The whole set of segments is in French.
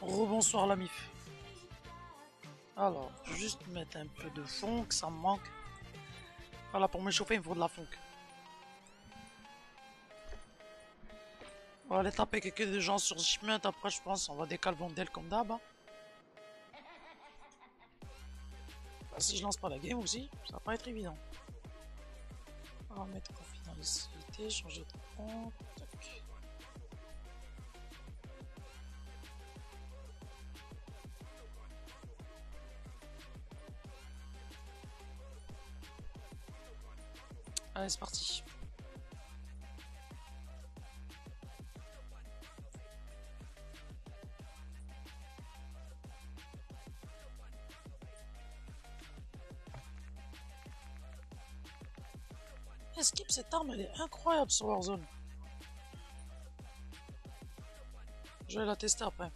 Rebonsoir la mif. Alors, juste mettre un peu de funk, ça me manque. Voilà, pour m'échauffer, il me faut de la funk. On va aller taper quelques gens sur chemin, après je pense on va décaler Vandel comme d'hab. Hein. Bah, si je lance pas la game aussi, ça va pas être évident. On va mettre confidentialité, changer de compte. Allez, c'est parti. Skip, cette arme, elle est incroyable sur Warzone. Je vais la tester après.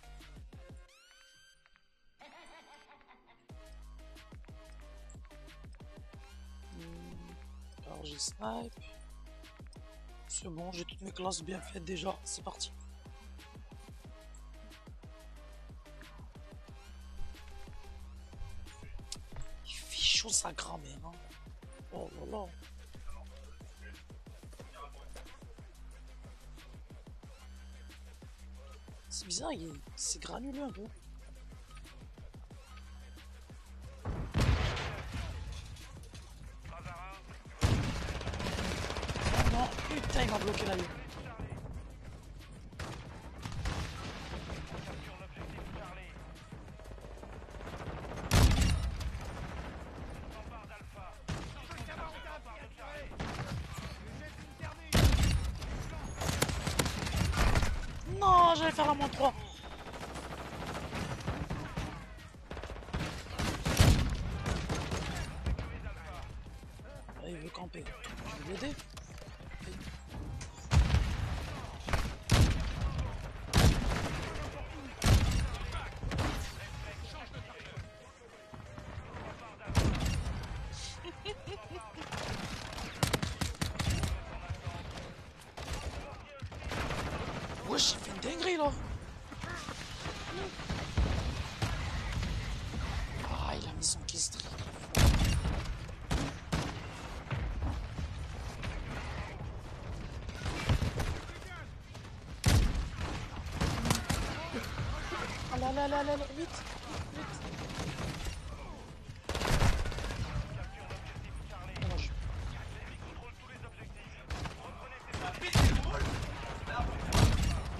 Snipe. C'est bon, j'ai toutes mes classes bien faites déjà, c'est parti. Il fait chaud sa grand-mère. Hein. Oh là là. C'est bizarre, c'est granuleux un peu. Putain, il m'a bloqué la ligne. Une dinguerie là Ah, il a mis son kistri. Ah là là là là là, vite, vite.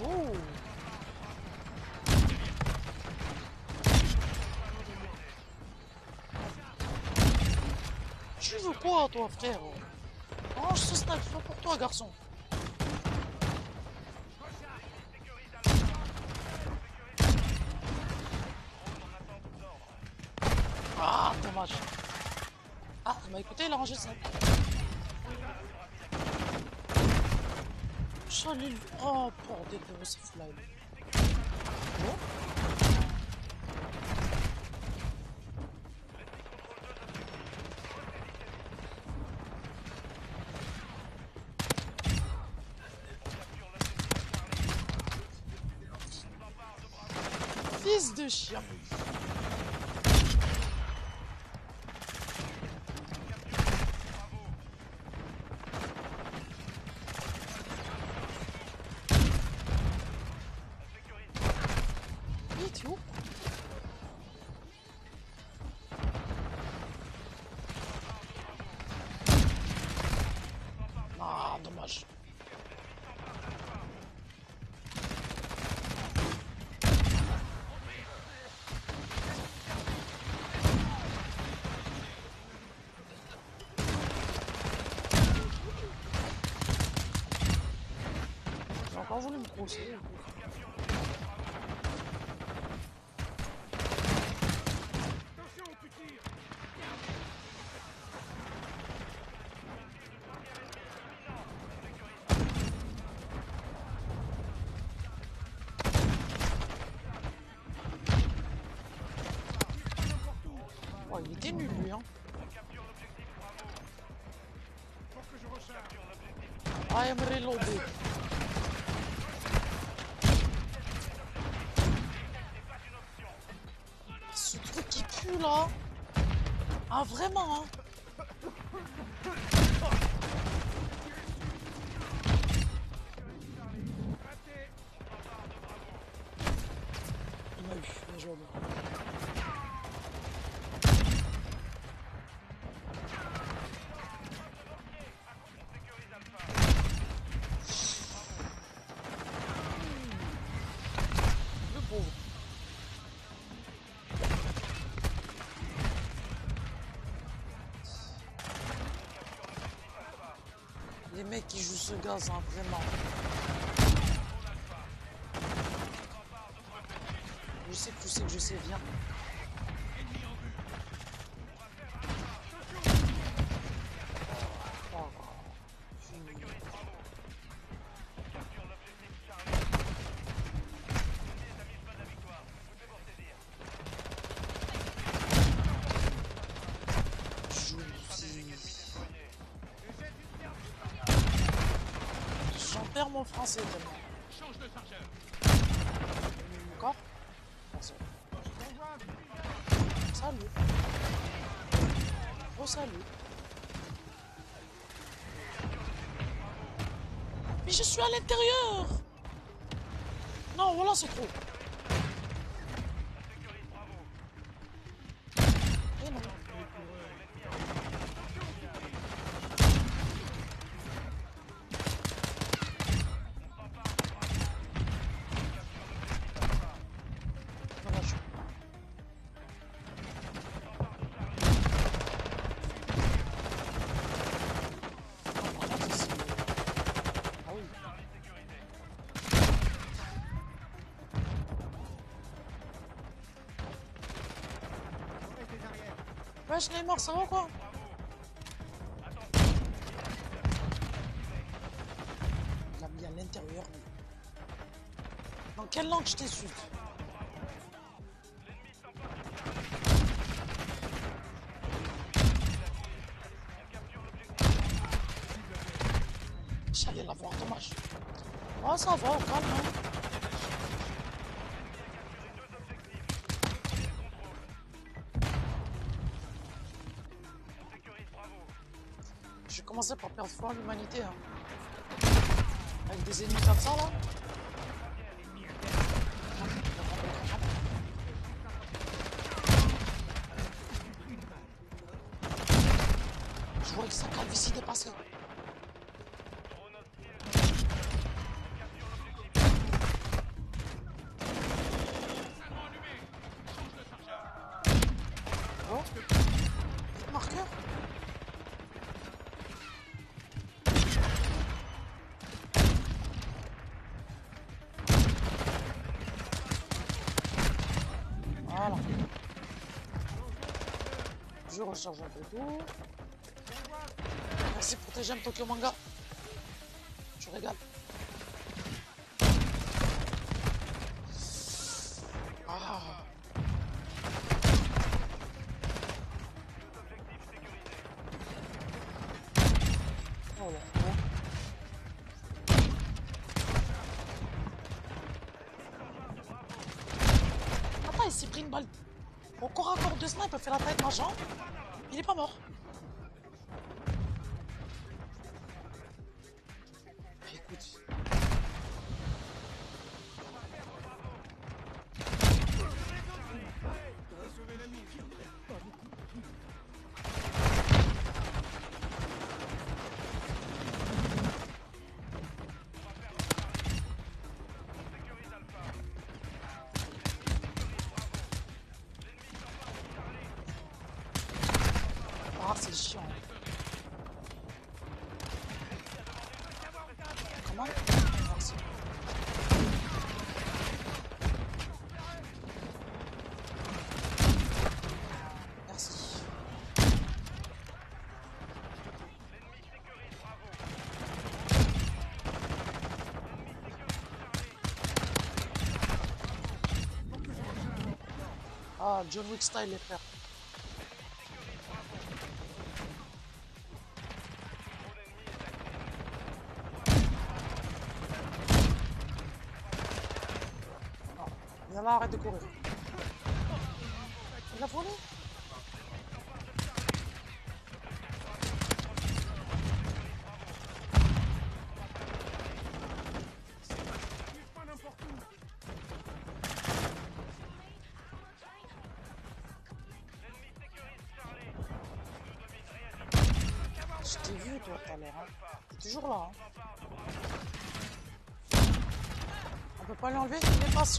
Oh Tu veux quoi, toi, frère Range ce snack, c'est pour toi, garçon. Ah, dommage. Ah, m'a écouté, il a rangé ça. Salut. Oh, bordel de fly. Bon. Fils de chien. Vite, où Ah, dommage. J'ai Oh, il était nul lui, hein. I am reloaded. Ah vraiment hein. Mecs qui jouent ce gaz, hein, vraiment. Je sais que tu sais que je sais, viens. Français tellement. Change de chargeur. Encore. Salut. Oh salut. Mais je suis à l'intérieur Non, voilà, c'est trop. Wesh Neymar, ça va quoi Il l'a mis à l'intérieur. Dans quelle langue je t'insulte J'allais la voir, dommage. Oh, ça va, calme. hein. Commencer par perdre foi l'humanité. Hein. Avec des ennemis comme ça, là. Je recharge un peu tout. Merci pour tes j'aime Tokyo Manga. Je régale. John Wick style, les frères. Viens là, arrête de courir. Il a volé? Je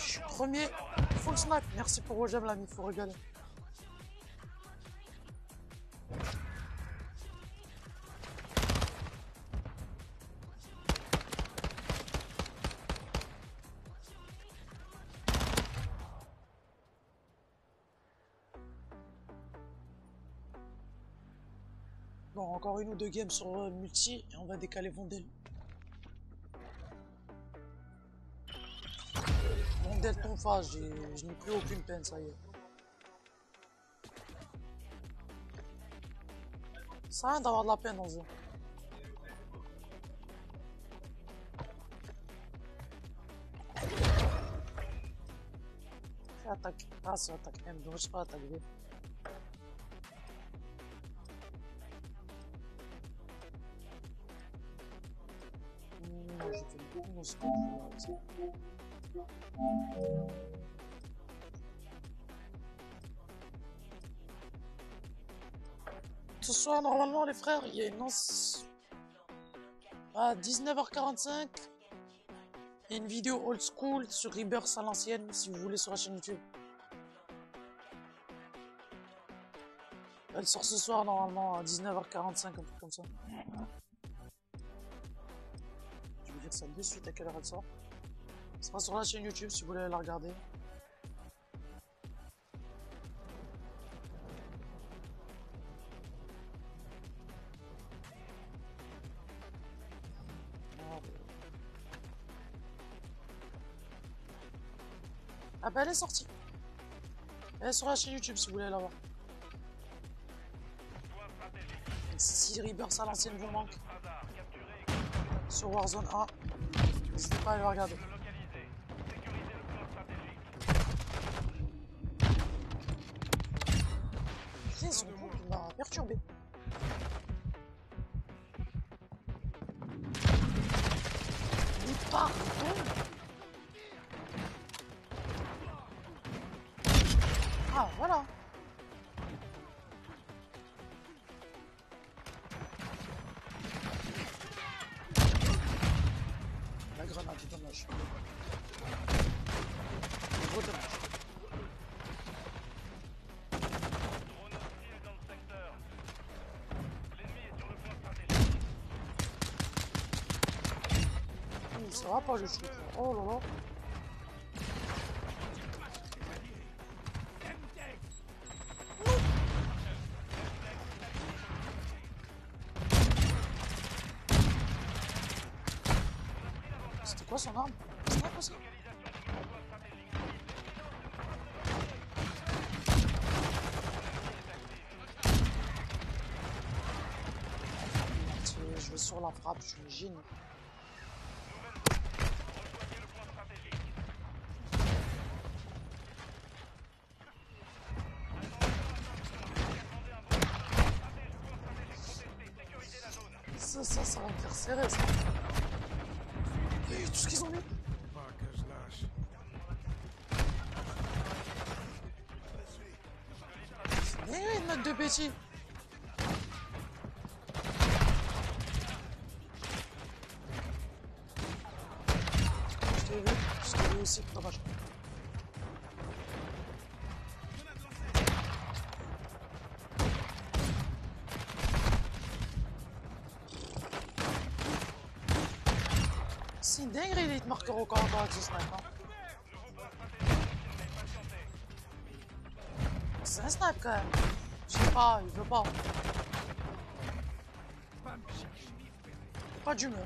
suis premier. Full snipe. Merci pour j'aime l'ami. Faut regarder. Encore une ou deux games sur euh, multi et on va décaler Vondel. Vondel ton face, je n'ai plus aucune peine, ça y est. Ça rien d'avoir de la peine dans ce jeu. Attaque. Ah, c'est attaque M, donc je sais pas attaque Ce soir, normalement, les frères, il y a une à 19h45. Il y a une vidéo old school sur Rebirth à l'ancienne, si vous voulez, sur la chaîne YouTube. Elle sort ce soir, normalement, à 19h45, un truc comme ça. Ça de suite à quelle heure elle sort. Ce sera sur la chaîne YouTube si vous voulez la regarder. Ah bah elle est sortie. Elle est sur la chaîne YouTube si vous voulez la voir. Si Rebirth à l'ancienne vous manque sur Warzone 1. N'hésitez pas à le regarder. Pas le truc Oh là là. C'était quoi son arme? C'est. Je vais sur la frappe, je suis génie. Ça, ça va me faire serrer ça. Et tout ce qu'ils ont mis? Eh, une note de petit. Je t'ai vu, je t'ai vu aussi, dommage. C'est une dinguerie les marqueurs au corps snipe. C'est un snipe quand même. Je sais pas, il veut pas. Pas d'humeur.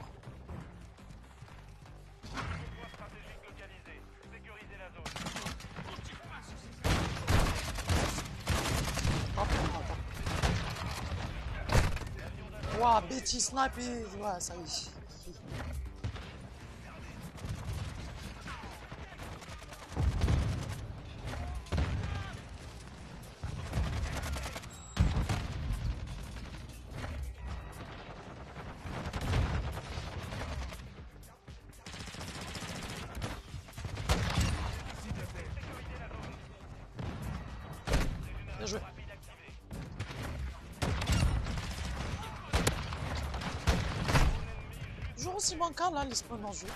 Ouah, Betty snipe et... Ouais, ça y est. bancal, là, les spawns en jeu.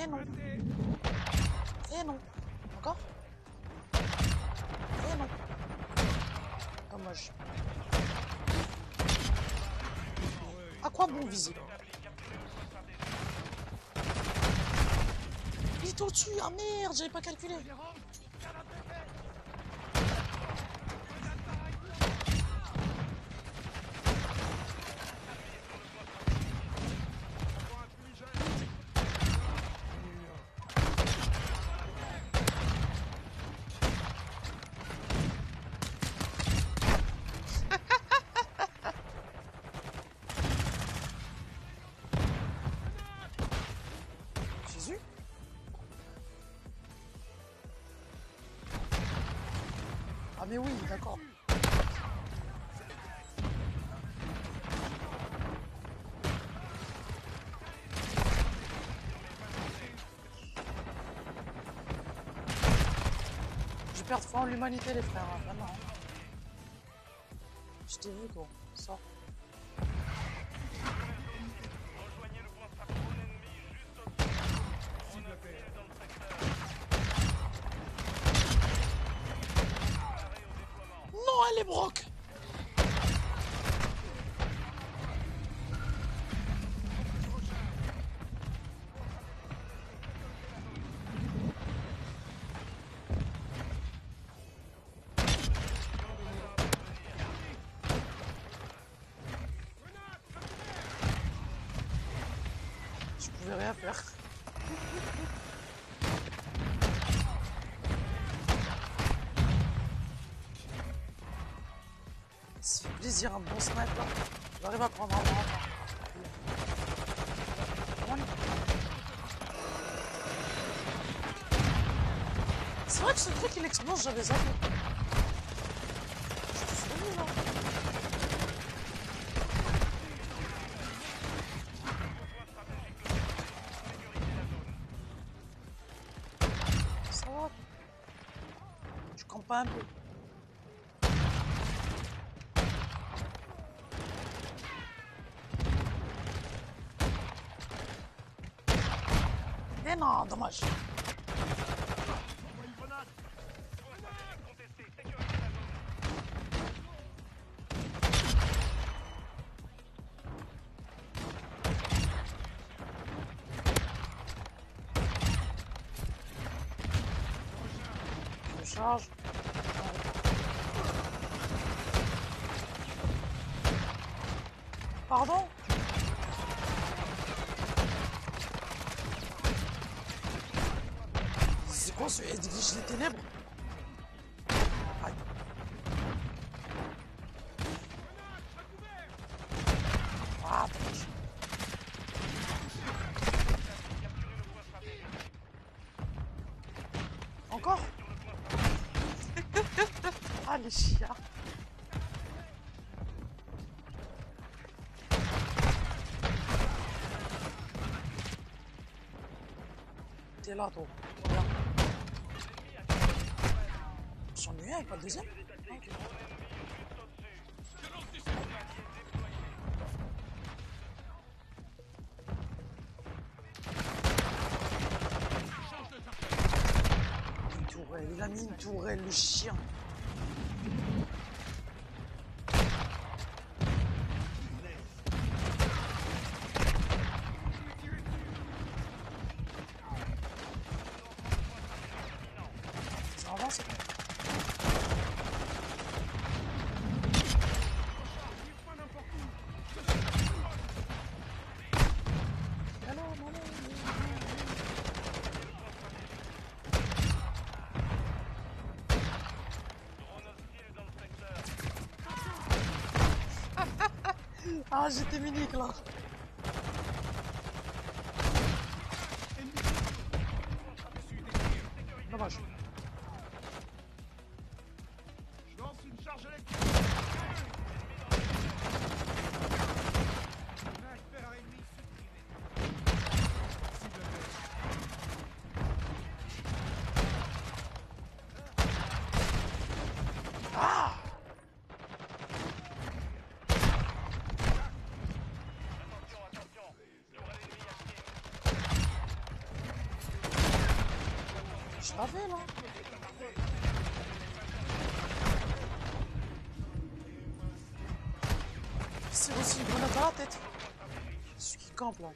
Et non. Et non. Encore Et non. Dommage. À quoi bon viser? Il est au-dessus Ah merde, j'avais pas calculé L'humanité les frères, pouvais rien faire. Ça fait plaisir, un bon sniper. J'arrive à prendre un bras. C'est vrai que ce truc il explose, j'avais zappé. Pardon? C'est quoi ce Edwige des ténèbres? T'es là, toi. Regarde. J'en ai un, pas le deuxième Ah, ok. Une tourelle, il a mis une tourelle, le chien. Avance Allô, maman Ah, j'étais minique là. L'avais là. C'est aussi une grenade à la tête. Celui qui campe là.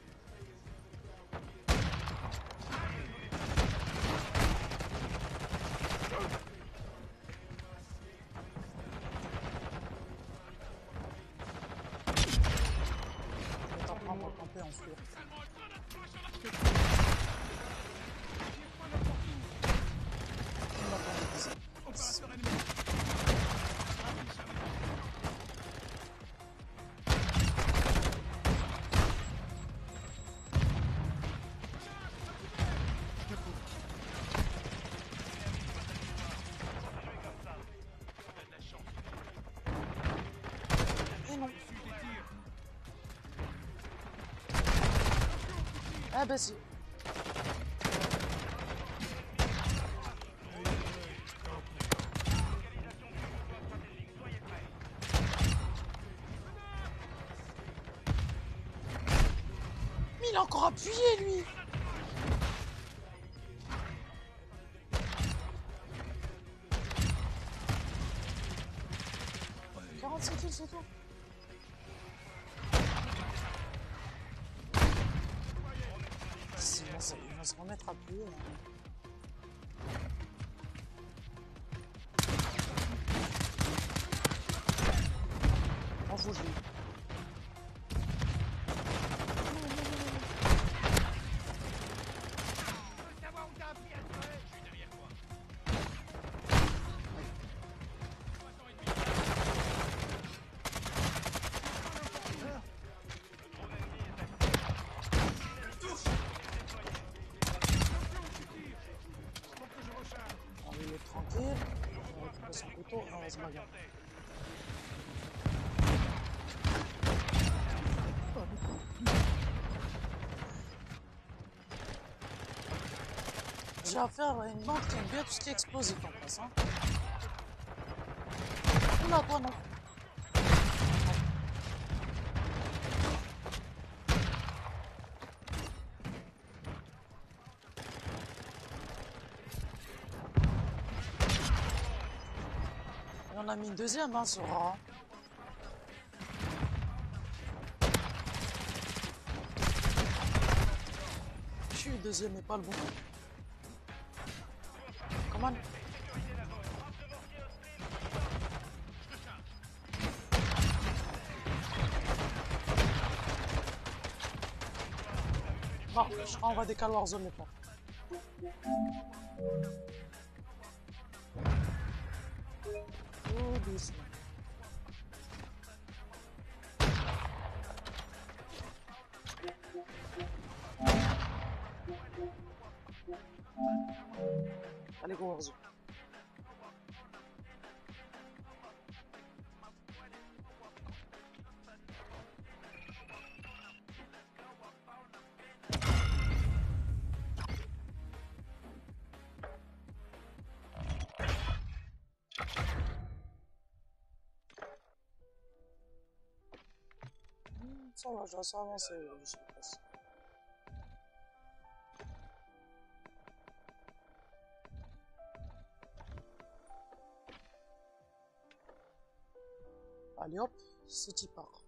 Ah bah si. Mais il a encore appuyé lui. 45 kills c'est tout Ça, il va se remettre à appuyer. hein. Je J'ai affaire à une bande qui aime bien tout ce qui est explosif en place. Hein. Oula, toi non. Et on a mis une deuxième, hein, ce rat. Je suis deuxième et pas le bon. Je va décaler Warzone maintenant. Ça va, j'ai assez avancé, je sais pas Allez hop, c'est y part.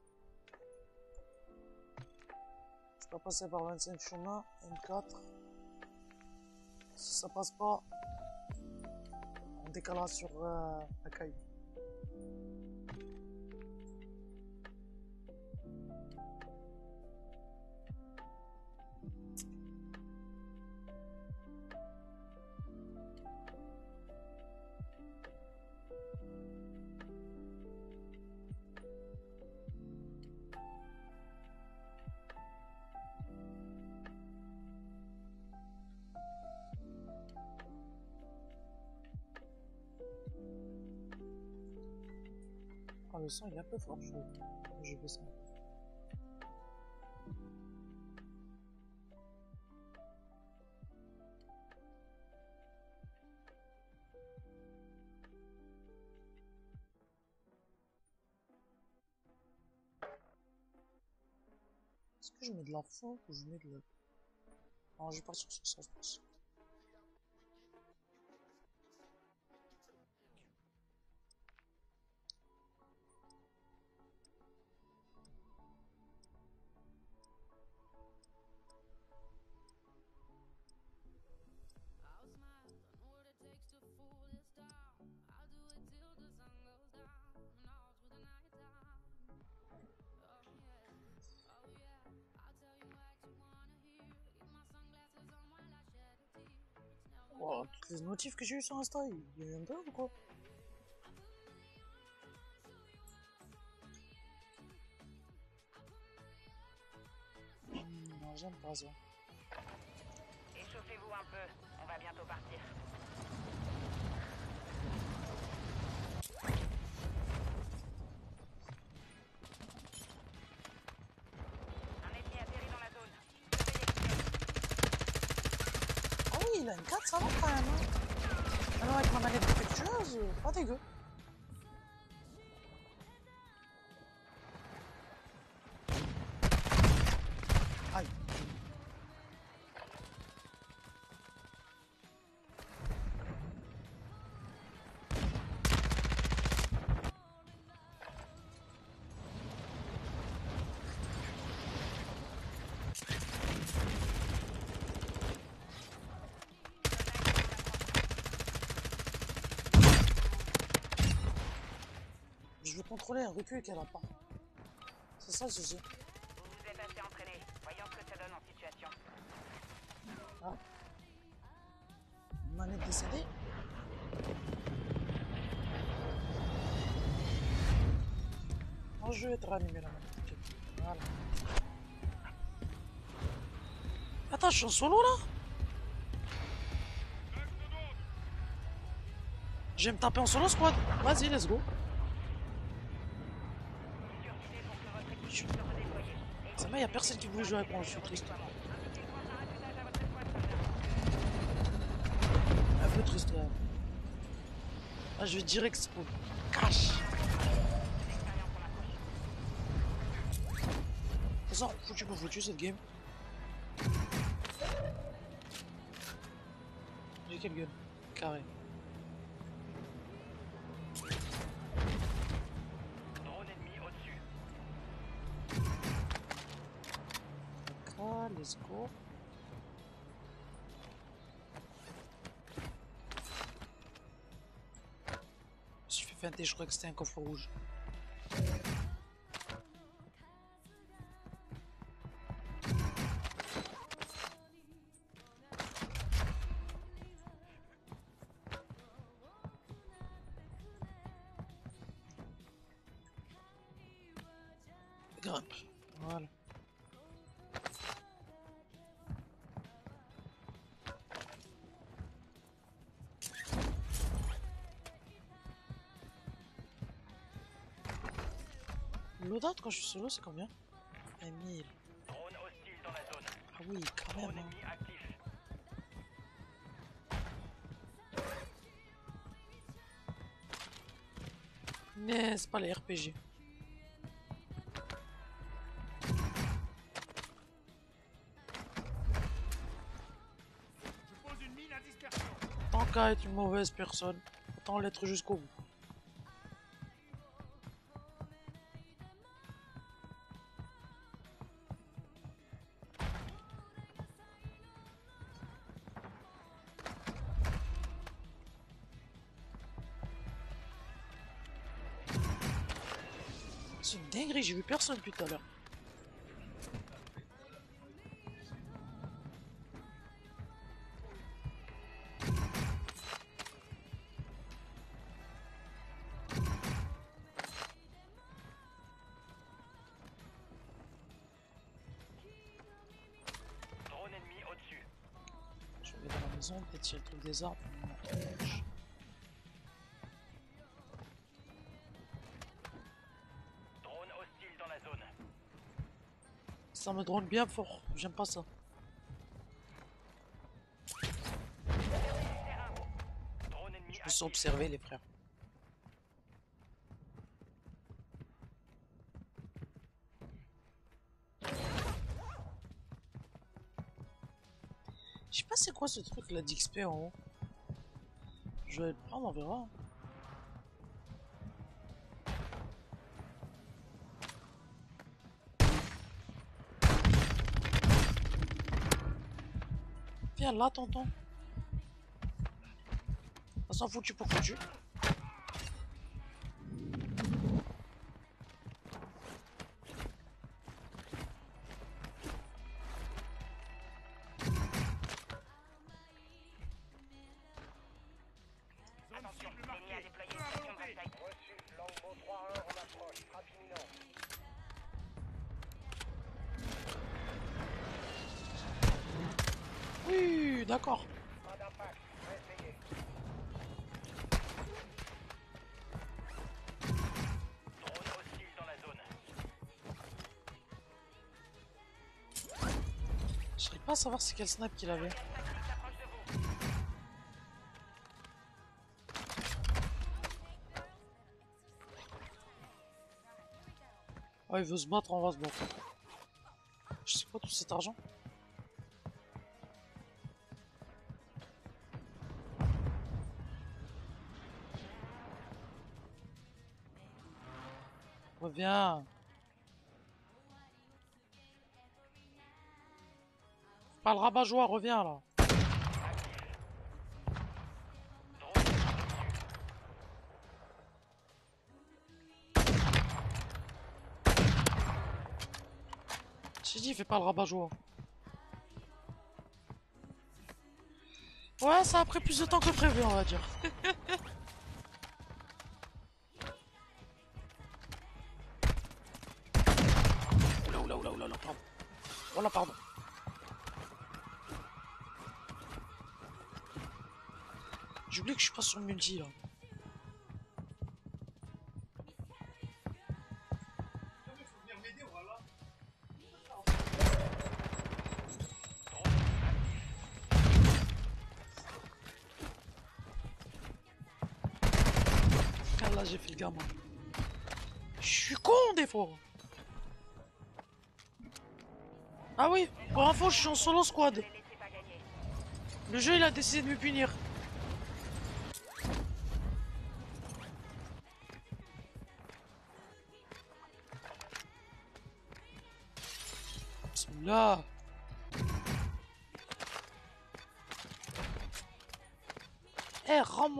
Je dois passer par 25 chemins, M4. Si ça passe pas, on décalera sur euh, la caille. Le son il est un peu fort, je trouve. Je vais ça. Est-ce que je mets de la fond ou je mets de la... Non, je vais partir sur ça, je pense. Les notifs que j'ai eu sur Insta, il y a un peu ou quoi Non, j'aime pas ça. Échauffez-vous un peu, on va bientôt partir. Il a une 4, ça va quand même. Hein. Alors avec ma manette défectueuse, pas dégueu. Contrôler un recul qu'elle a pas. C'est ça souci. Vous vous êtes assez entraîné. Voyons ce que ça donne en situation. Ah. Manette décédée. Oh, je vais te ranimer la manette. Voilà. Attends, je suis en solo là Je vais me taper en solo squad. Vas-y, let's go. Survivez pour que votre équipe puisse se redéployer. Ça va, y a personne qui voulait jouer avec moi, je suis triste. Un peu triste là. Ah, je vais direct spawn. Cash De toute façon, foutu pour foutu cette game? J'ai quelle gueule? Fait feinter, je crois Loadout quand je suis solo, c'est combien 1000. Drone hostile dans la zone. Ah oui, quand même. Hein. Mais c'est pas les RPG. Tant qu'à être une mauvaise personne, autant l'être jusqu'au bout. C'est une dinguerie, j'ai vu personne depuis tout à l'heure. Drone ennemi au-dessus. Je vais dans la maison, peut-être si elle trouve des arbres. Me drone bien fort, j'aime pas ça. Je actif. suis observé les frères. Je sais pas c'est quoi ce truc là d'XP en haut. Je vais le prendre, on verra. Viens là, tonton. On s'en foutu pour foutu. Pas savoir c'est quel snap qu'il avait. Oh, il veut se battre, on va se battre. Je sais pas tout cet argent. Reviens. Pas le rabat-joie, reviens là. J'ai dit, fais pas le rabat-joie. Ouais, ça a pris plus de temps que prévu, on va dire. Que je suis pas sur le multi là. Car là j'ai fait le gamin. Je suis con des fois. Ah oui, pour info je suis en solo squad. Le jeu il a décidé de me punir.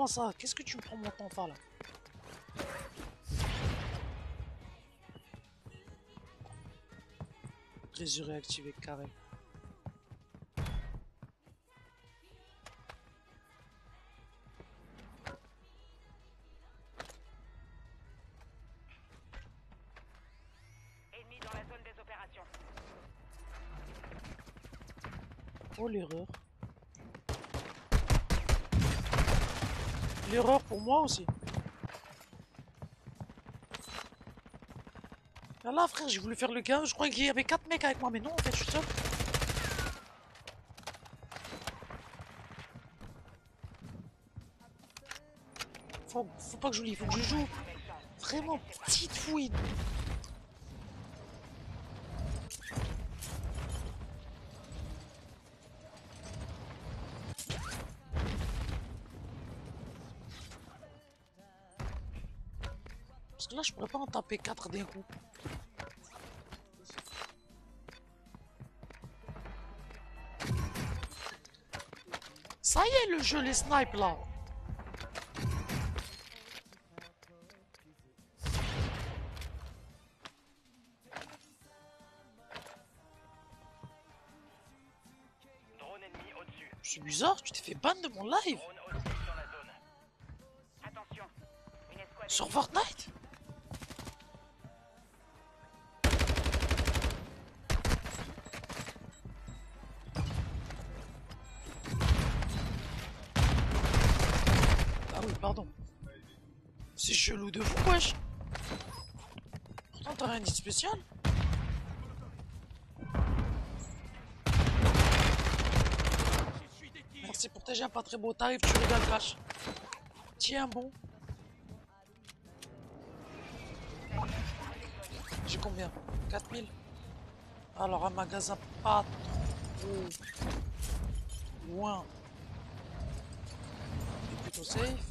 Ça? Qu'est-ce que tu me prends mon temps là? Résuré activé carré. Ennemi dans la zone des opérations. Oh l'erreur. L'erreur moi aussi. Ah Là frère, j'ai voulu faire le gars, je croyais qu'il y avait 4 mecs avec moi, mais non en fait je suis seul. Faut, faut pas que je lis, faut que je joue vraiment petite fouine. Parce que là, je pourrais pas en taper 4 d'un coup. Ça y est, le jeu, les snipes là. C'est bizarre, tu t'es fait ban de mon live Drone hostile spécial. Merci pour tes un pas très beau tarif, tu régales vache. Tiens bon. J'ai combien? 4000 Alors un magasin pas trop loin. Et plutôt safe.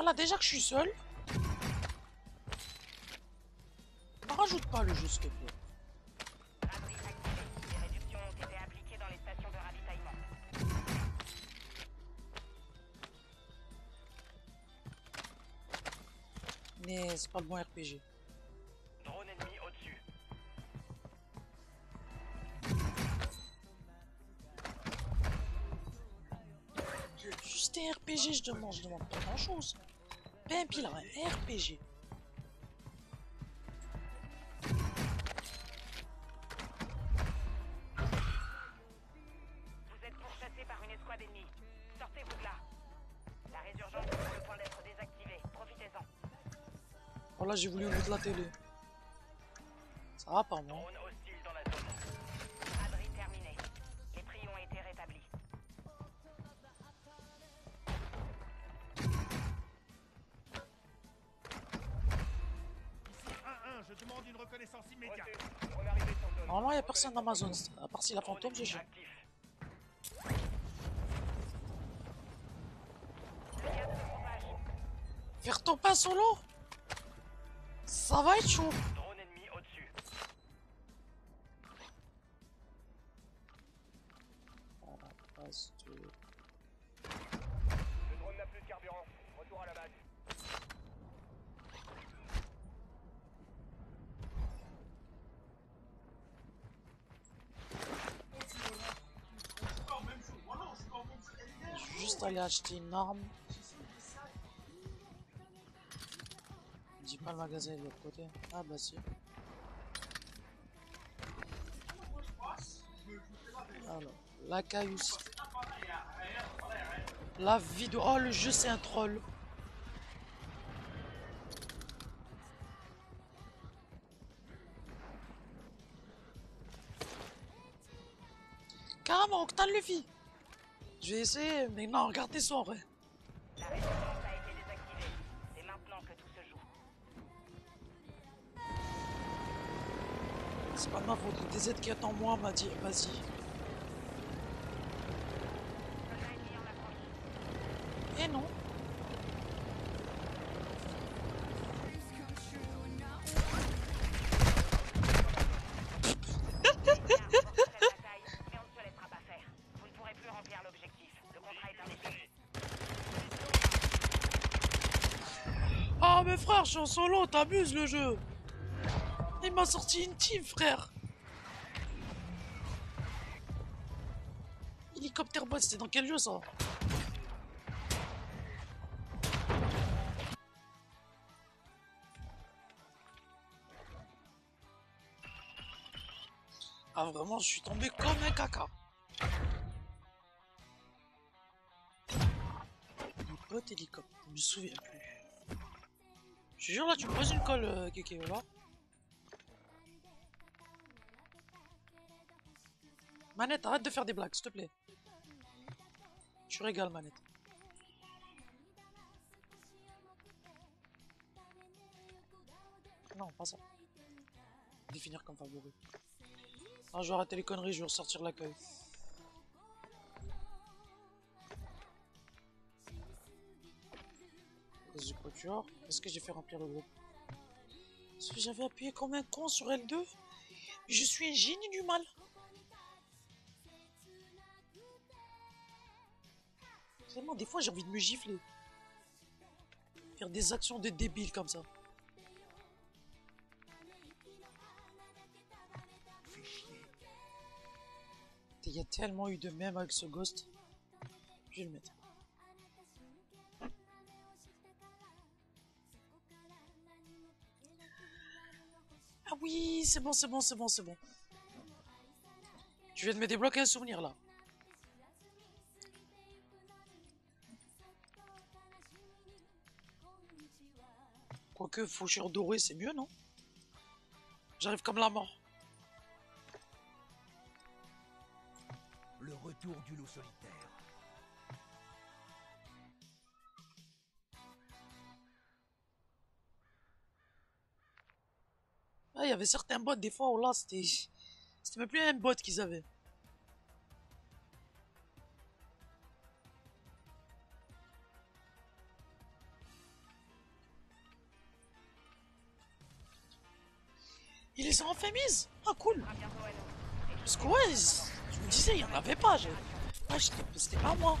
Voilà, déjà que je suis seul. Ne rajoute pas le jeu, s'il te plaît. Mais c'est pas le bon RPG. RPG, je demande, je demande pas grand chose. Ben pile, un RPG. Vous êtes pourchassé par une escouade ennemie. Sortez-vous de là. La résurgence est sur le point d'être désactivée. Profitez-en. Voilà, j'ai voulu mettre la télé. Ça va pas, moi. Je demande une reconnaissance immédiate. Normalement, y a personne dans ma zone. À part si la fantôme, se propage. Faire ton pain solo Ça va être chaud. Juste aller acheter une arme. Dis pas le magasin de l'autre côté. Ah bah si. La caillou. La vidéo. Oh, le jeu, c'est un troll. Carrément, Octane Luffy. Je vais essayer, mais non, regardez son vrai. La résurgence a été désactivée. C'est maintenant que tout se joue. C'est pas ma faute, le DZ qui attend moi m'a dit, vas-y. Solo, t'abuses le jeu. Il m'a sorti une team, frère. Hélicoptère bot, c'était dans quel jeu ça? Ah vraiment, je suis tombé comme un caca. Bot hélicoptère, je me souviens plus. Te jure là, tu me poses une colle, euh, Kéké. Manette, arrête de faire des blagues, s'il te plaît. Tu régales, Manette. Non, pas ça. Définir comme favori. Non, je vais arrêter les conneries, je vais ressortir l'accueil. Couture. Est-ce que j'ai fait remplir le groupe Parce que j'avais appuyé comme un con sur L2. Je suis un génie du mal. Vraiment, des fois, j'ai envie de me gifler. Faire des actions de débile comme ça. Il y a tellement eu de mèmes avec ce ghost. Je vais le mettre. Oui, c'est bon, c'est bon, c'est bon, c'est bon. Tu viens de me débloquer un souvenir là. Quoique faucheur doré, c'est mieux, non? J'arrive comme la mort. Le retour du loup solitaire. Ah, il y avait certains bots, des fois, oh là, c'était... C'était même plus un bot qu'ils avaient. Ils les ont enfin mises Ah, cool Parce que ouais, je me disais, il n'y en avait pas. J'étais ah, pas moi.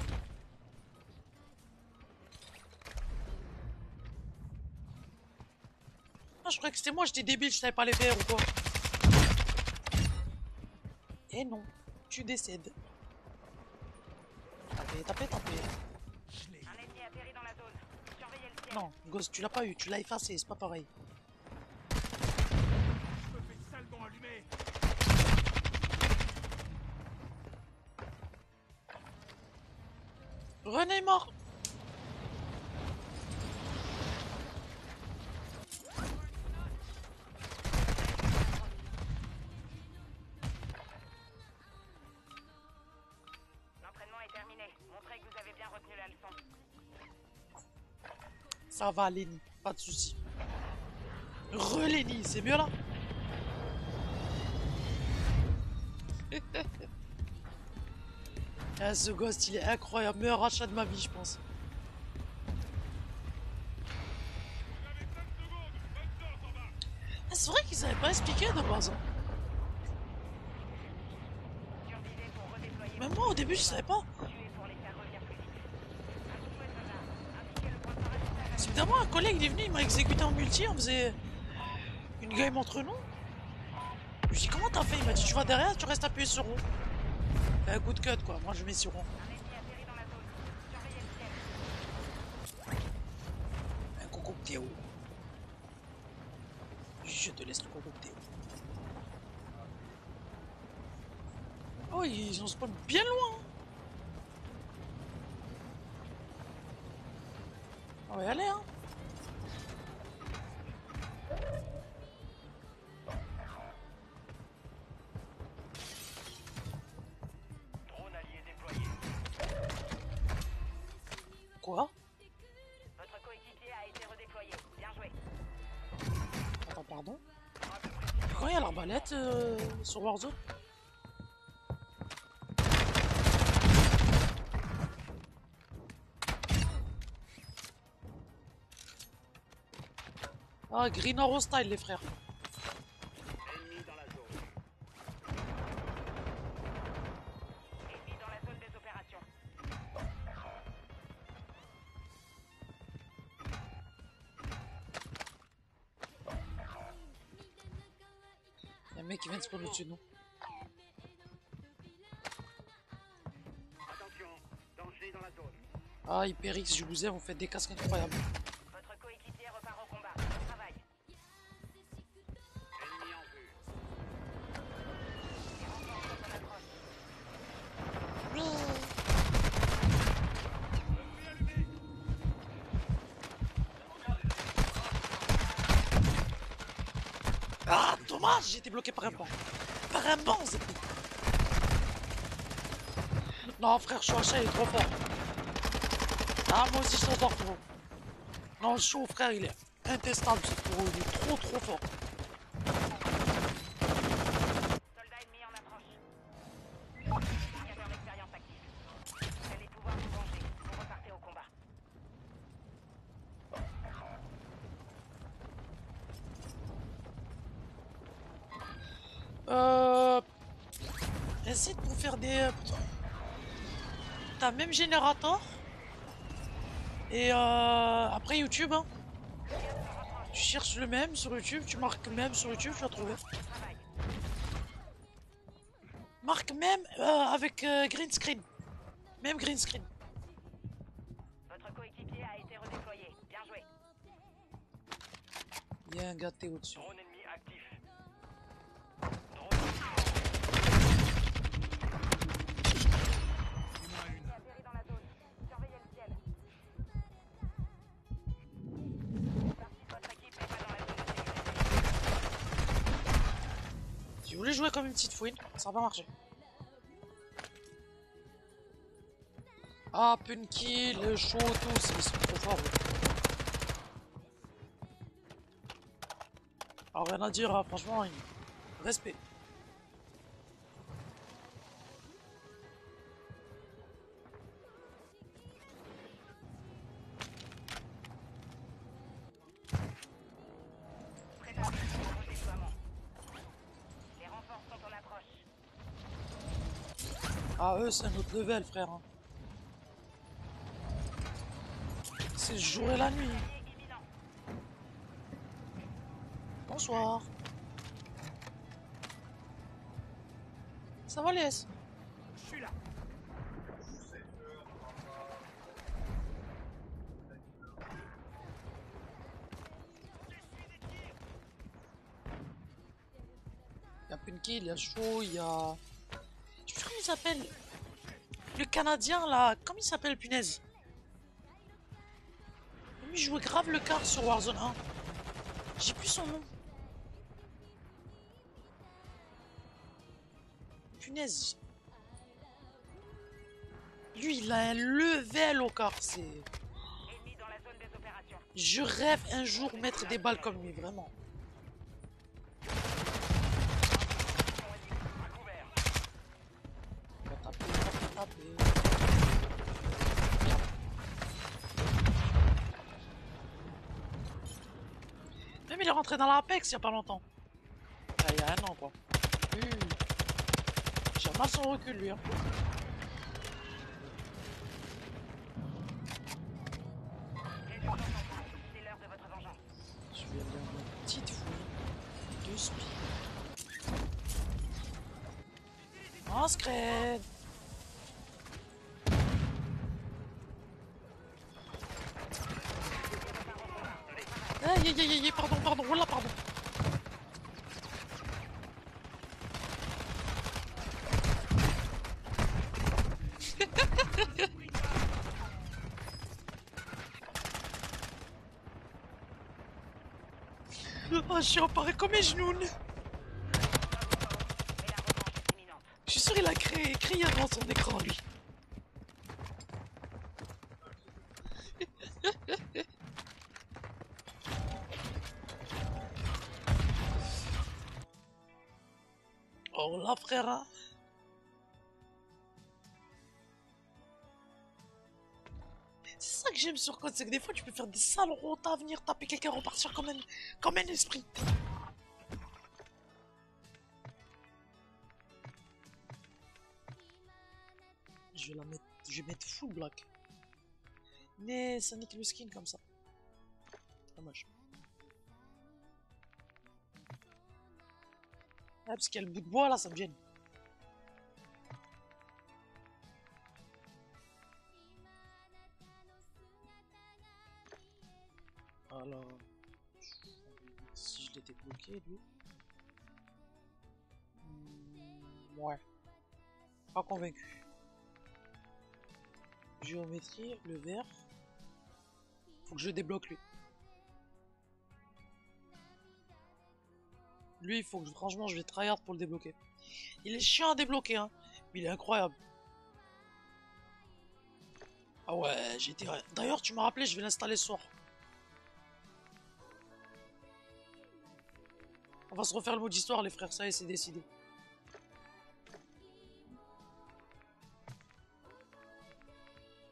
Je croyais que c'était moi, j'étais débile, je savais pas les faire ou quoi. Et non, tu décèdes. Tapez, tapez, tapez. Non, gosse, tu l'as pas eu, tu l'as effacé, c'est pas pareil. René est mort Va, Lenny, pas de soucis. Re-Lenny, c'est mieux là Ah, ce gosse, il est incroyable. Meilleur achat de ma vie, je pense. Ah, c'est vrai qu'ils avaient pas expliqué de base. hein. Même moi, au début, je savais pas. tuer pour les faire revenir plus vite. À vous de jouer, soldats. Indiquez le point de parachute à C'est évidemment un collègue, il est venu, il m'a exécuté en multi, on faisait une game entre nous. Je lui dis comment t'as fait? Il m'a dit tu vas derrière, tu restes appuyé sur rond. Un coup de cut quoi, moi je mets sur rond. Un coco Théo. Je te laisse le coco Théo. Oh ils ont spawn bien loin. Sur Warzone Ah, Green Arrow style, les frères. De. Attention, danger dans la zone. Ah, HyperX, je vous aime, vous faites des casques incroyables. Votre coéquipier repart au combat. Bon travail. Ennemi en vue. Les renforts sont en approche. Ah, dommage, j'ai été bloqué par un banc. Par un banc, c'est tout. Frère, Chouacha, il est trop fort. Ah, moi aussi, je sors trop. Non, chaud, frère, il est intestable, ce frérot. Il est trop, trop fort. Même générateur. Et euh... Après YouTube, hein. Tu cherches le même sur YouTube, tu marques même sur YouTube, tu vas trouver. Marque même euh, avec euh, green screen. Même green screen. Votre coéquipier a été redéployé. Bien joué. Il y a un gâté au-dessus. Ça va marcher. Ah, Punky, le show, tous, ils sont trop forts. eux. Alors, rien à dire, hein, franchement, respect. Eux, c'est un autre level, frère. hein. C'est le jour et la nuit. Imminent. Bonsoir. Ça va, Lies? Je suis là. Il y a Punky, il y a Chaud, il y a... Je sais comment il s'appelle. Le Canadien, là. Comment il s'appelle, punaise? Lui, il jouait grave le quart sur Warzone 1. J'ai plus son nom. Punaise. Lui, il a un level au quart, c'est... Je rêve un jour mettre des balles comme lui, vraiment. À couvert. On va taper, on va taper. Même il est rentré dans l'Apex il y a pas longtemps. Ah, il y a un an quoi. Oui. J'ai mal son recul lui. Hein. Je vais aller petite fouille. Deux spies. En scred. Aïe aïe aïe aïe, pardon, pardon, voilà, pardon. Oh, je suis emparé comme est imminente. Je suis sûr il a créé, crié devant son écran, lui. oh là, frère. Sur Code, c'est que des fois tu peux faire des sales rotas, venir taper quelqu'un, repartir comme un, comme un esprit. Je vais la mettre, je vais mettre full black. Mais ça nique le skin comme ça. Dommage. Ah, parce qu'il y a le bout de bois là, ça me gêne. Hmm, ouais. Pas convaincu. Géométrie, le vert. Faut que je débloque lui. Lui, il faut que franchement je vais tryhard pour le débloquer. Il est chiant à débloquer, hein. Mais il est incroyable. Ah ouais, j'ai été. D'ailleurs, tu m'as rappelé, je vais l'installer ce soir. On va se refaire le mode histoire, les frères, ça y est, c'est décidé.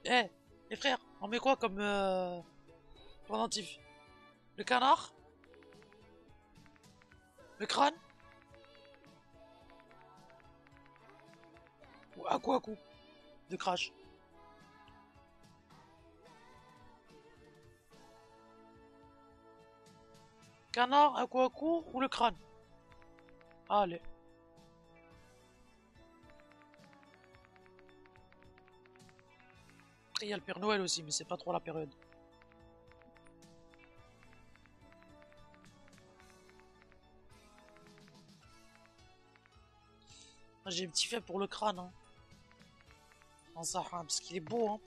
Eh, les frères, on met quoi comme euh, Le canard? Le crâne? Ou à quoi coup? De crash Canard, à quoi coup ou le crâne Allez. Il y a le Père Noël aussi, mais c'est pas trop la période. J'ai un petit fait pour le crâne. Hein. En Sahara, parce qu'il est beau. Hein.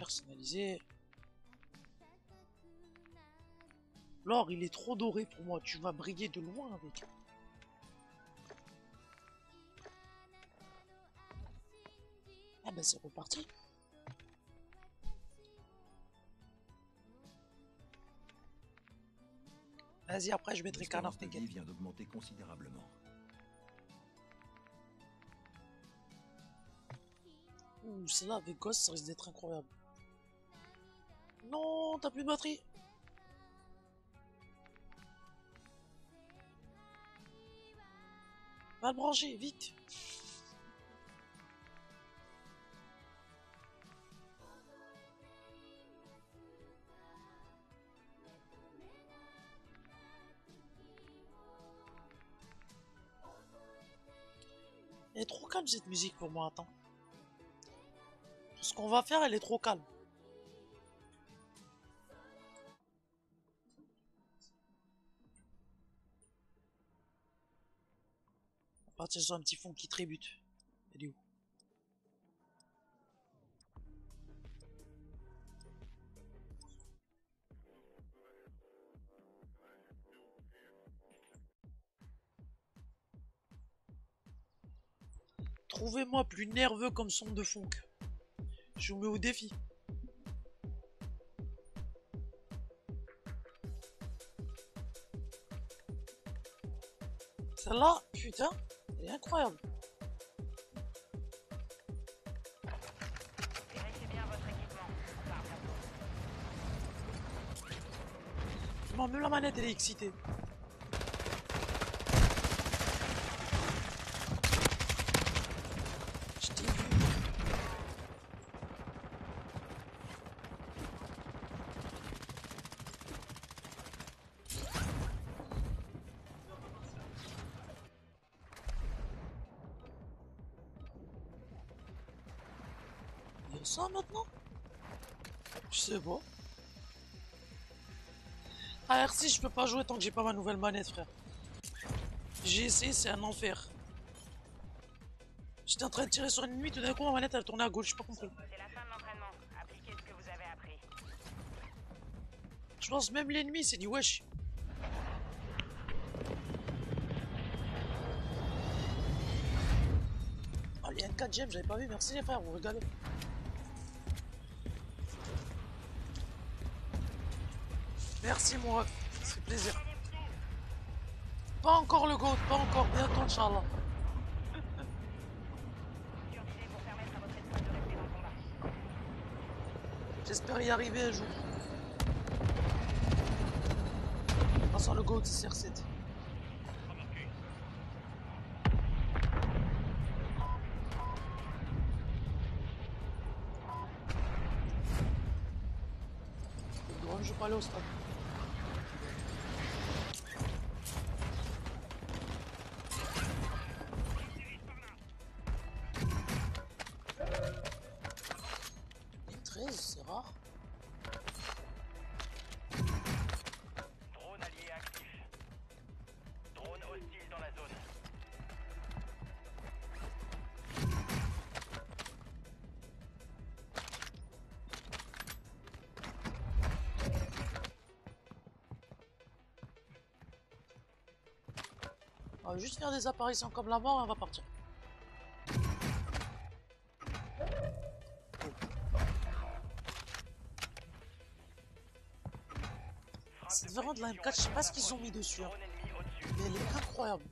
Personnalisé. L'or, il est trop doré pour moi. Tu vas briller de loin avec. Ah bah c'est reparti. Vas-y, après je mettrai canard, vie vient d'augmenter considérablement. Ouh, celle-là avec Ghost, ça risque d'être incroyable. Non, t'as plus de batterie. Va le brancher, vite. Elle est trop calme cette musique pour moi, attends. Ce qu'on va faire, elle est trop calme. Partir sur un petit fond qui tribute. Elle Trouvez-moi plus nerveux comme son de funk. Je vous mets au défi. Celle-là, putain, elle est incroyable. Non, même la manette, elle est excitée. RC, je peux pas jouer tant que j'ai pas ma nouvelle manette, frère. J'ai essayé, c'est un enfer. J'étais en train de tirer sur une ennemi, tout d'un coup ma manette elle tournait à gauche, j'ai pas compris. C'est la fin de l'entraînement. Appliquez ce que vous avez appris. Je pense même l'ennemi s'est dit wesh. Oh, il y a un 4 j'avais pas vu, merci les frères, vous régalez. Merci mon plaisir. Pas encore le GOAT, pas encore, bientôt Inch'Allah. J'espère y arriver un jour. Sans le GOAT, CR7. Remarqué. Le drone, vais pas aller au stade. Juste faire des apparitions comme la mort et on va partir. C'est vraiment de la M4, je sais pas ce qu'ils ont mis dessus. hein. Mais elle est incroyable.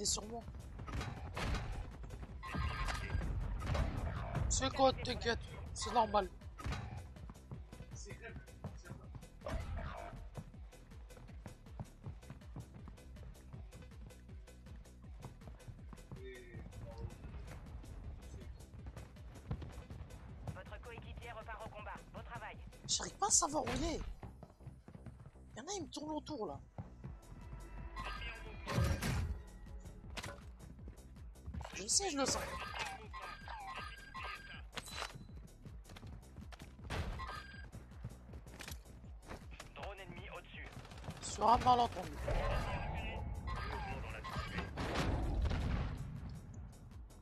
Il est sur moi. C'est quoi, t'inquiète, c'est normal. J'arrive pas à savoir où il est. Il y en a, il me tourne autour là. ici, je le sens. Drone ennemi au-dessus. Sur un malentendu.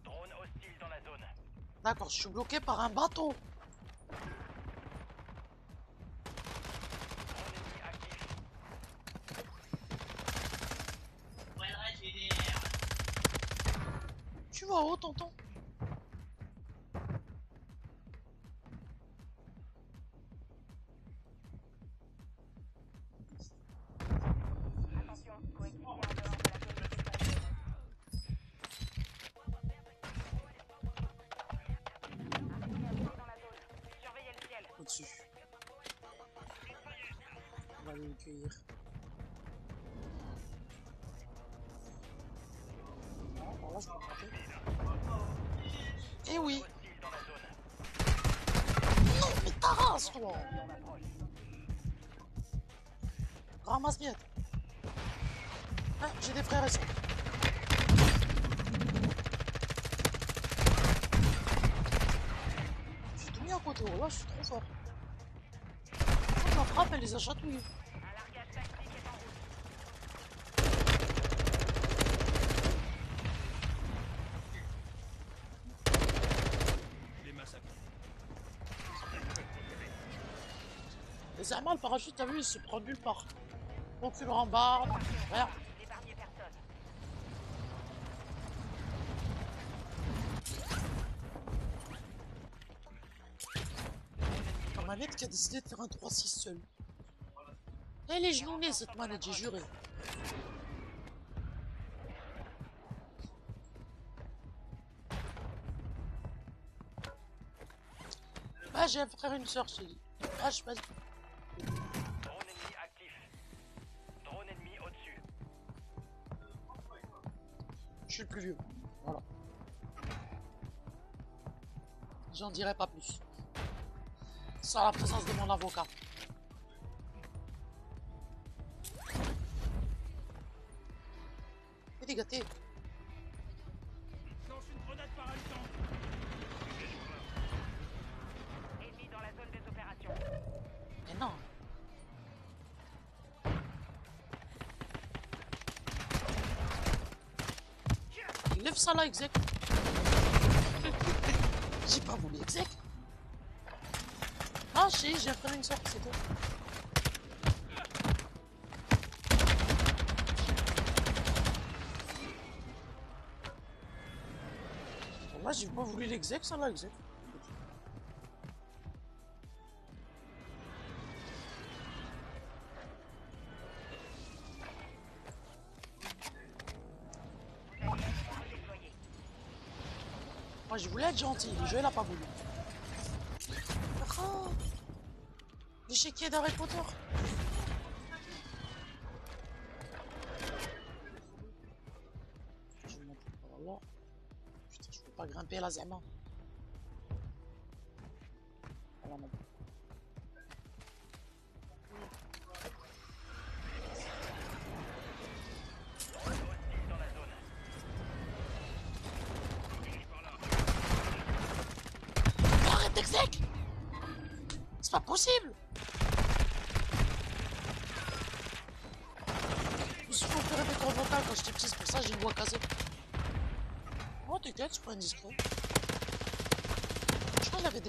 Drone hostile dans la zone. D'accord, je suis bloqué par un bateau. Tu vas où, là, je suis trop fort. Quand la frappe, elle les a chatouillés. Les Allemands, le parachute, t'as vu, il se prend nulle part. Aucune rambarde, rien. N'épargnez personne. La manette qui a décidé de faire un 3-6 seul. Elle est genounée cette manette, j'ai juré. Ah, j'ai un frère et une soeur, je dit. Ah, je sais pas. Drone ennemi actif. Drone ennemi au-dessus. Je suis le plus vieux. Voilà. J'en dirai pas plus. Sans la présence de mon avocat. Et des gâtés. Lance une grenade paralysante. Ennemi dans la zone des opérations. Mais non. Lève ça là, exec. Ah, j'ai et une soeur, c'est tout. Moi, j'ai pas voulu l'exec, ça là, exec. Déployé. Moi, je voulais être gentil, le jeu, il pas voulu. Oh L'échiquier d'Harry Potter Je vais monter par là. Putain, je peux pas grimper là, Zema.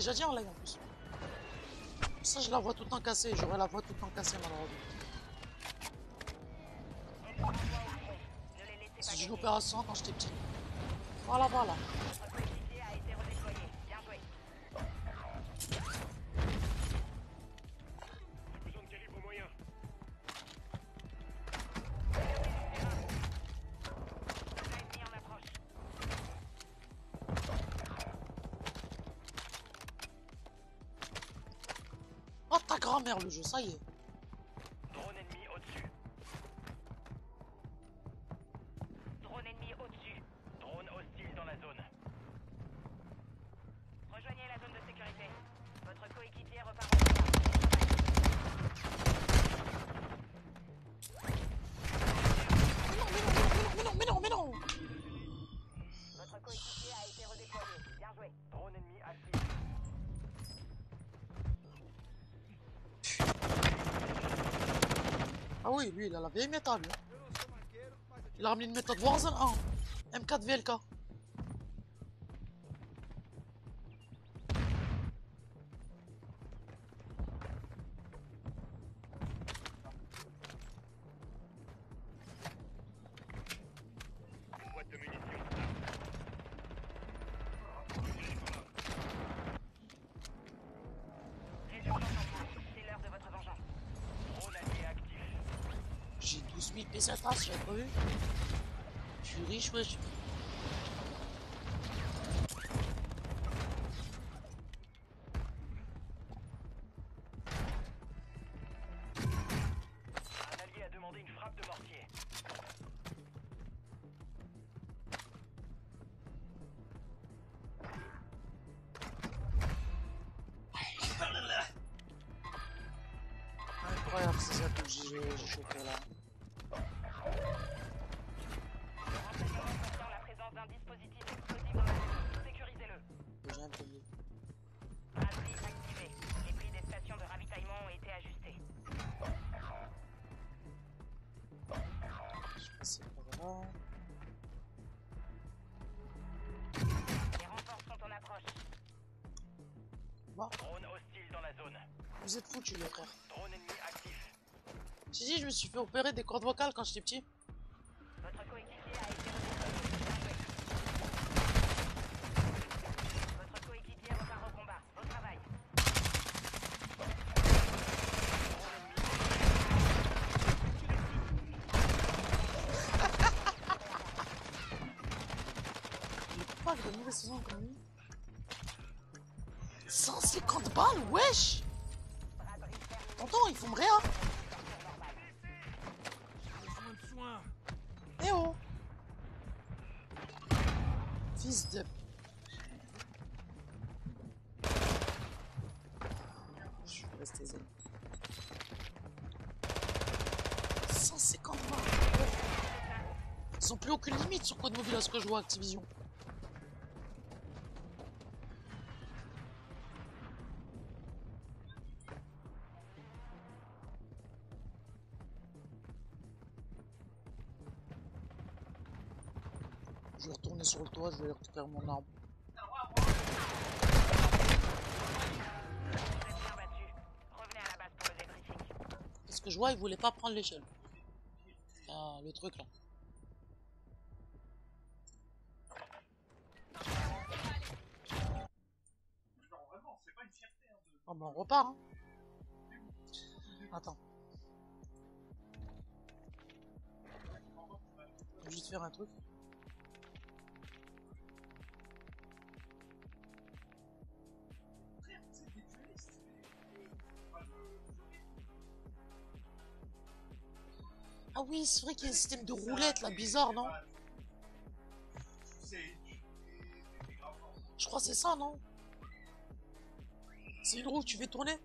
Déjà dit en live en plus. Ça je la vois tout le temps cassée, j'aurais la voix tout le temps cassée malheureusement. J'ai une opération quand j'étais petit. Voilà, voilà. Grand-mère le oui, lui, il a la vieille méthode. lui. Il a ramené une méthode Warzone 1. M4 VLK. Vous êtes foutus les frères. J'ai dit, je me suis fait opérer des cordes vocales quand j'étais petit. Sur Code Mobile à ce que je vois Activision. Je vais retourner sur le toit, je vais récupérer mon arme. Parce que je vois, il voulait pas prendre l'échelle. Ah, le truc là. On repart. Hein. Attends. Je vais juste faire un truc. Ah oui, c'est vrai qu'il y a un système de roulette là, bizarre, non? Je crois que c'est ça, non? C'est que tu fais tourner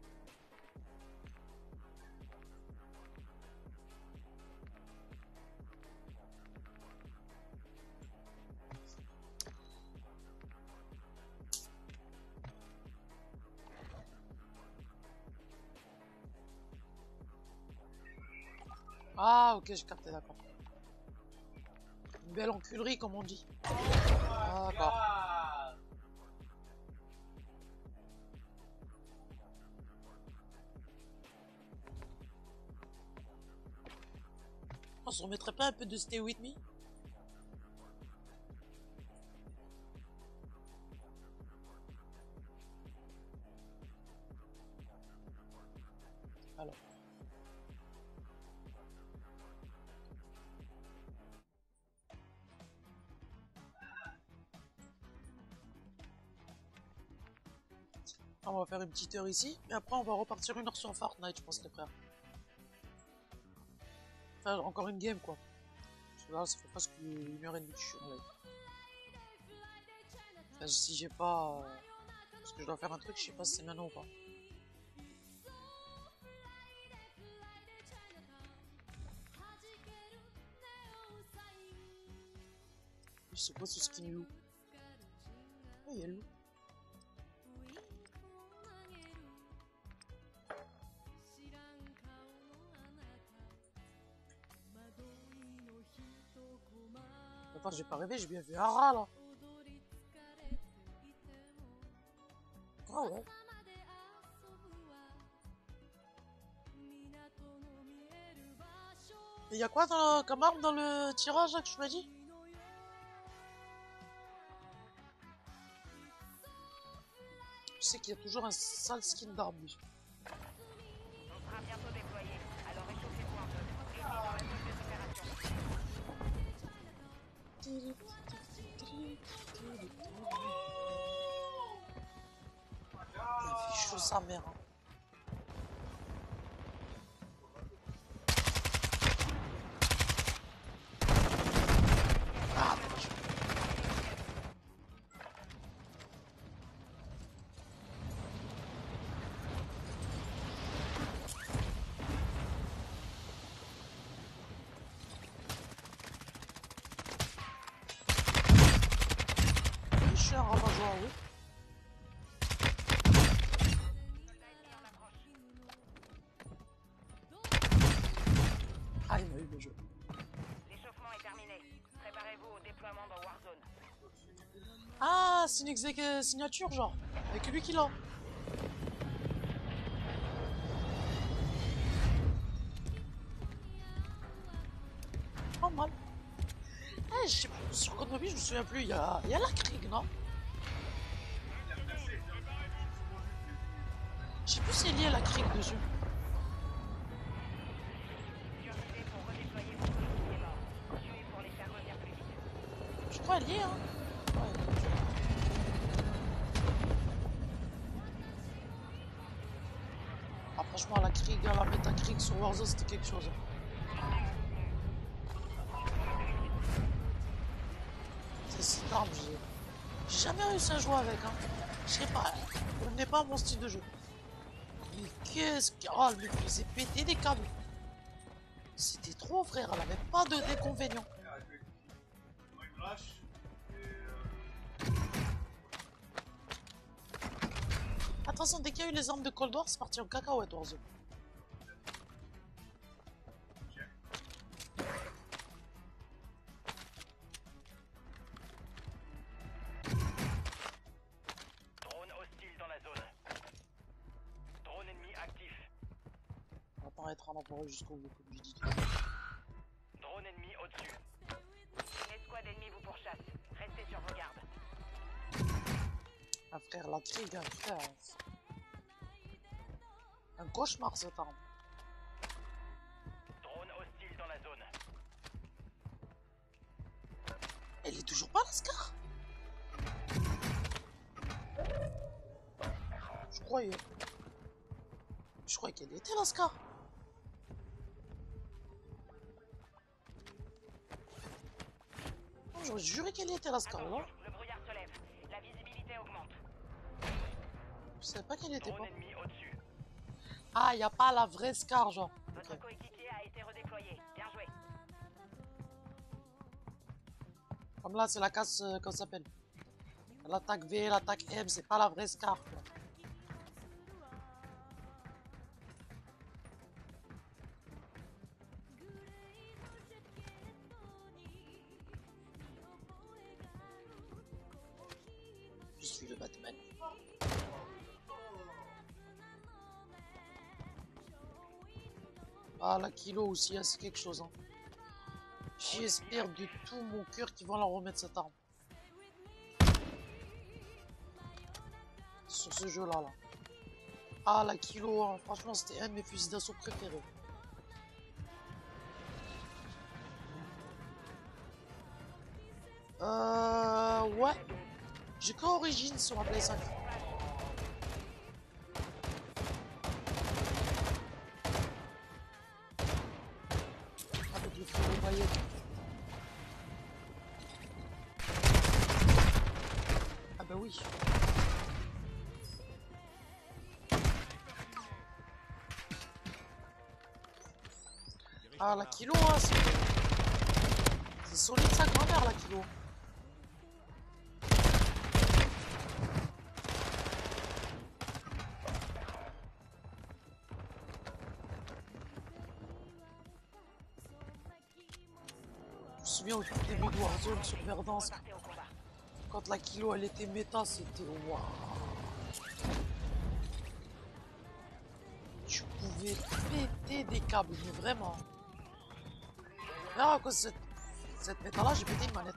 Ah, ok, j'ai capté, d'accord. Une belle enculerie, comme on dit. Ah, d'accord. Se remettrait pas un peu de Stay With Me? Alors. On va faire une petite heure ici, et après on va repartir une heure sur Fortnite, je pense, les frères. Enfin, encore une game, quoi. Parce que là, ça fait presque une heure et demie que je suis en live. Si j'ai pas... euh, Parce que je dois faire un truc, je sais pas si c'est maintenant ou pas. Je sais pas ce skin loup. Ah, il y a le loup. Attends, j'ai pas rêvé, j'ai bien vu un rat là. Ah ouais. Et y a quoi comme arme dans le tirage là que tu m'as dit? Je sais qu'il y a toujours un sale skin d'arme Il fait chaud sa mère. hein. Exec euh, signature, genre. Avec lui qui l'a. Pas mal. Eh, je sais pas, sur Konobi, je me souviens plus, il y a, y a la Krieg, non? Franchement, la Krieg, la méta Krieg sur Warzone, c'était quelque chose. C'est cette arme, j'ai jamais réussi à jouer avec. Hein. Je sais pas, elle n'est pas mon style de jeu. Mais qu'est-ce que. Oh, elle me faisait péter des câbles. C'était trop, frère, elle avait pas de d'inconvénients. Attention, dès qu'il y a eu les armes de Cold War, c'est parti en cacahuète Warzone. Empereur jusqu'au bout, comme je dis. Drone ennemi au-dessus. Une escouade ennemie vous pourchasse. Restez sur vos gardes. Ah frère, la Krieg, frère. Un cauchemar cette arme. Drone hostile dans la zone. Elle est toujours pas la Scar Je croyais. Je croyais qu'elle était la Scar. Juré qu'elle était la Scar, non Attention, le brouillard se lève. La visibilité augmente. Je savais pas qu'elle était pas. Ah, y a pas la vraie Scar, genre. Votre Ok. coéquipier a été redéployé. Bien joué. Comme là, c'est la casse, euh, comment ça s'appelle L'attaque V, l'attaque M, c'est pas la vraie Scar, quoi. Aussi, hein, c'est quelque chose. Hein. J'espère de tout mon cœur qu'ils vont la remettre cette arme. Sur ce jeu-là, là. Ah, la kilo, hein, franchement, c'était un de mes fusils d'assaut préférés. Euh, ouais. J'ai qu'Origine sur la Play 5. Ah la kilo hein, c'est... C'est solide sa grand-mère la kilo. Je me souviens au début de Warzone sur Verdansk, quand la kilo elle était méta, c'était waouh. Tu pouvais péter des câbles, mais vraiment. Là, à cause de cette, cette méta là, j'ai pété une manette.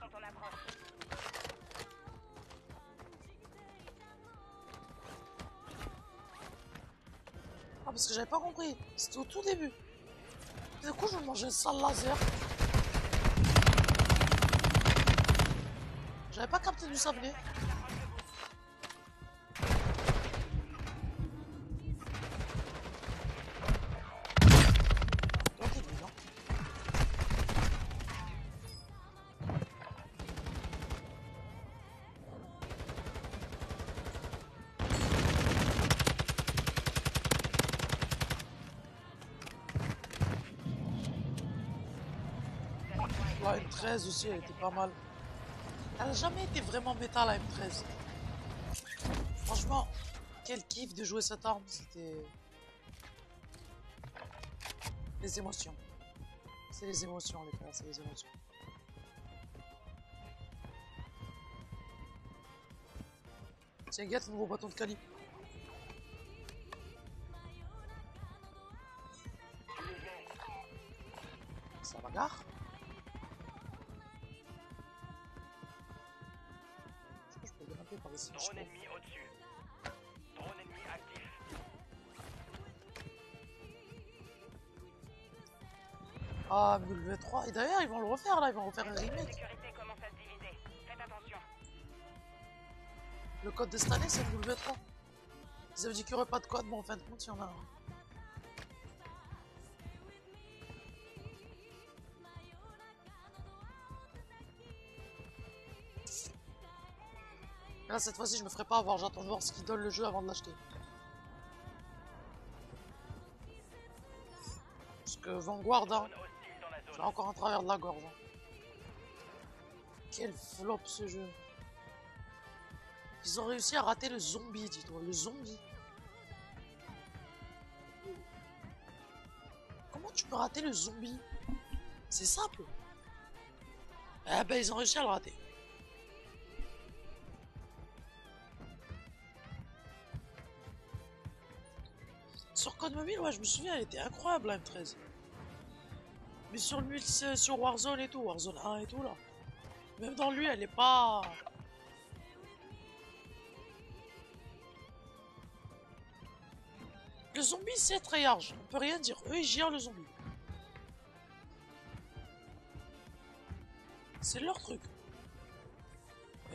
Ah, parce que j'avais pas compris. C'était au tout début. Du coup, je mangeais un sale laser. J'avais pas capté d'où ça M13 aussi, elle était pas mal. Elle a jamais été vraiment méta la M13. Franchement, quel kiff de jouer cette arme, c'était... Les émotions. C'est les émotions les gars, c'est les émotions. Tiens, gâte, nouveau bâton de calibre. Et d'ailleurs, ils vont le refaire là, ils vont refaire un remake. Le code de cette année, c'est le W3. Ils avaient dit qu'il n'y aurait pas de code, mais en fin de compte, il y en a un. Là, cette fois-ci, je me ferai pas avoir. J'attends de voir ce qu'ils donne le jeu avant de l'acheter. Parce que Vanguard, hein, Encore un travers de la gorge. hein. Quel flop ce jeu. Ils ont réussi à rater le zombie, dis-toi, le zombie. Comment tu peux rater le zombie? C'est simple. Eh ben, ils ont réussi à le rater. Sur Code Mobile, ouais, je me souviens, elle était incroyable, la M13. Mais sur euh, sur Warzone et tout, Warzone 1 et tout, là. Même dans lui, elle est pas... Le zombie, c'est très large. On peut rien dire. Eux, ils gèrent le zombie. C'est leur truc.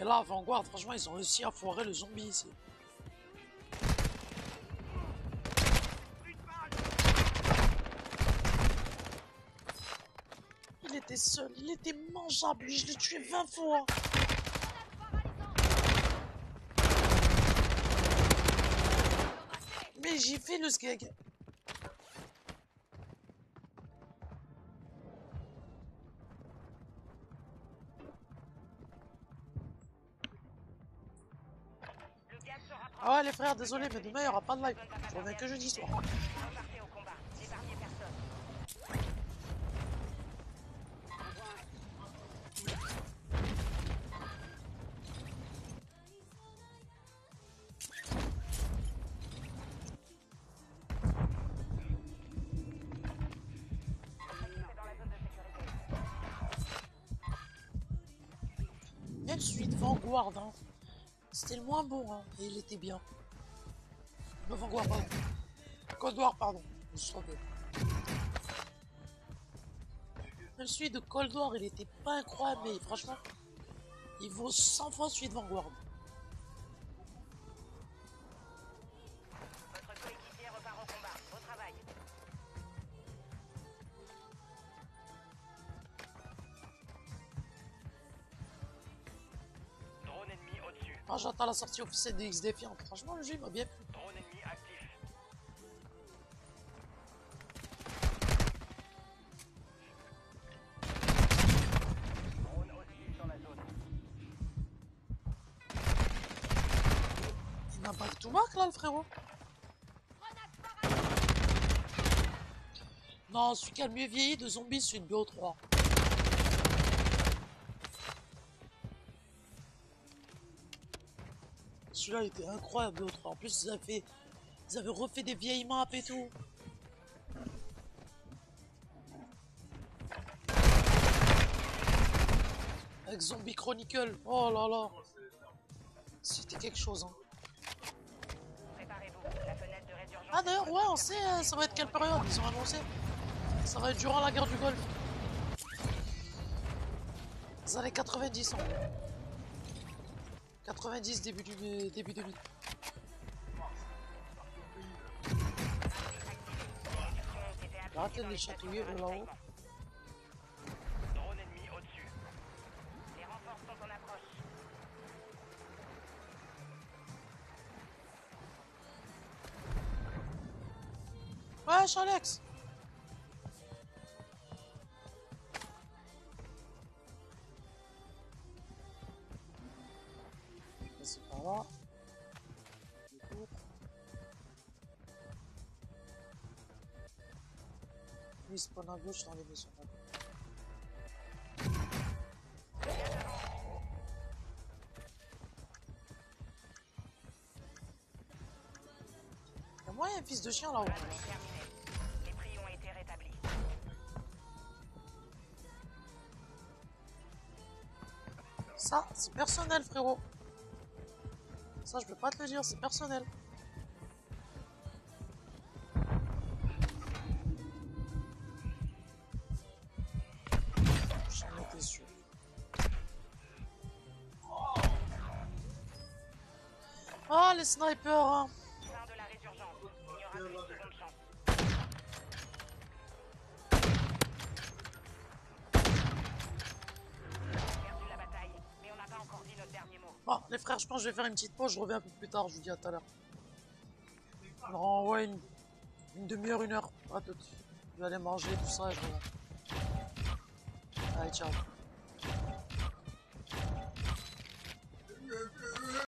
Et là, Vanguard, franchement, ils ont réussi à foirer le zombie ici. Était mangeable, je l'ai tué 20 fois. Mais j'ai fait le skeg. Ah ouais les frères, désolé, mais demain il n'y aura pas de live. Je reviens que jeudi soir. Moins bon, hein. Et il était bien. Le Vanguard, pardon. Cold War, pardon. Je suis trompé. Celui de Cold War, il était pas incroyable, mais franchement, il vaut 100 fois celui de Vanguard. La sortie officielle de X Defiant. Franchement, le jeu, m'a bien plu. Il n'a pas tout marque, là, le frérot. Non, celui qui a le mieux vieilli de zombies, c'est une BO3. Celui-là, il était incroyable, BO3. En plus, ils avaient, fait... ils avaient refait des vieilles maps et tout. Avec Zombie Chronicle. Oh là là. C'était quelque chose, hein. Ah d'ailleurs, ouais, on sait, euh, ça va être quelle période, ils ont annoncé. Ça va être durant la guerre du Golfe. Les années 90, en gros. 90 début du début 2000. Arrêtez de les chatouiller là-haut. Drone ennemi au-dessus. Les renforts sont en approche. Wesh Alex À gauche les maisons. à gauche. Y'a moyen un fils de chien là-haut. Les prix ont été rétablis. Ça, c'est personnel, frérot. Ça, je peux pas te le dire, c'est personnel. Dernier mot. Bon, les frères, je pense que je vais faire une petite pause, je reviens un peu plus tard, je vous dis à tout à l'heure. Non, ouais, une, une demi-heure, une heure, à tout. Je vais aller manger, tout ça, et je reviens. Allez, ciao.